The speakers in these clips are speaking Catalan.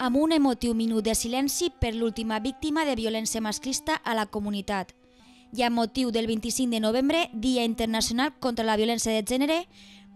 amb un emotiu minut de silenci per l'última víctima de violència masclista a la comunitat. I amb motiu del 25 de novembre, Dia Internacional contra la Violència de Gènere,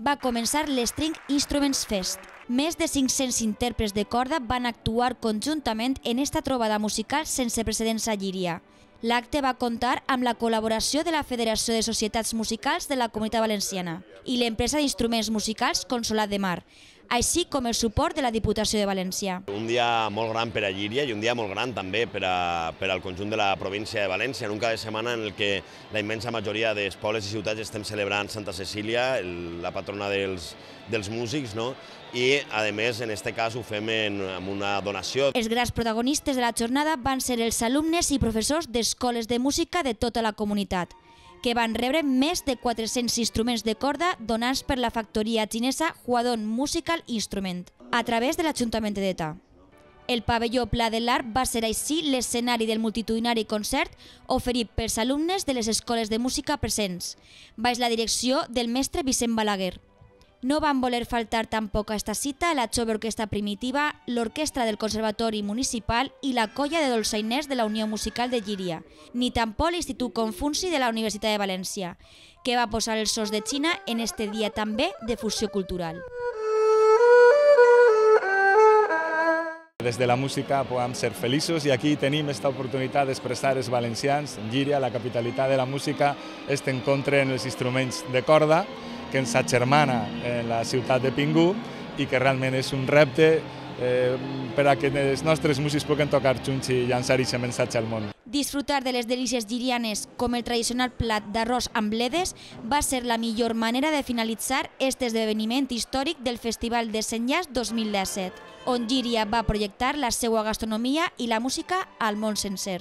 va començar l'String Instruments Fest. Més de 500 intèrprets de corda van actuar conjuntament en esta trobada musical sense precedents a Llíria. L'acte va comptar amb la col·laboració de la Federació de Societats Musicals de la Comunitat Valenciana i l'empresa d'instruments musicals Consolat de Mar, així com el suport de la Diputació de València. Un dia molt gran per a Llíria i un dia molt gran també per, a, per al conjunt de la província de València, en un cada setmana en el que la immensa majoria dels pobles i ciutats estem celebrant Santa Cecília, el, la patrona dels, dels músics, no? i a més en aquest cas ho fem en, amb una donació. Els grans protagonistes de la jornada van ser els alumnes i professors d'escoles de música de tota la comunitat, que van rebre més de 400 instruments de corda donats per la factoria xinesa Huadong Musical Instrument, a través de l'Ajuntament d'Eta. El pavelló Pla de l'Art va ser així l'escenari del multitudinari concert oferit pels alumnes de les escoles de música presents, baix la direcció del mestre Vicent Balaguer. No van voler faltar tampoc a esta cita la Jove Orquestra Primitiva, l'Orquestra del Conservatori Municipal i la Colla de Dolçainers de la Unió Musical de Llíria, ni tampoc l'Institut Confunci de la Universitat de València, que va posar els sos de Xina en este dia també de fusió cultural. Des de la música podem ser feliços i aquí tenim aquesta oportunitat d'expressar els valencians, en Llíria, la capitalitat de la música, este encontre en els instruments de corda, que ens agermana en la ciutat de Pingú i que realment és un repte eh, per a que els nostres músics puguen tocar junts i llançar aquest missatge al món. Disfrutar de les delícies girianes com el tradicional plat d'arròs amb bledes va ser la millor manera de finalitzar aquest esdeveniment històric del Festival de Senyàs 2017, on Gíria va projectar la seva gastronomia i la música al món sencer.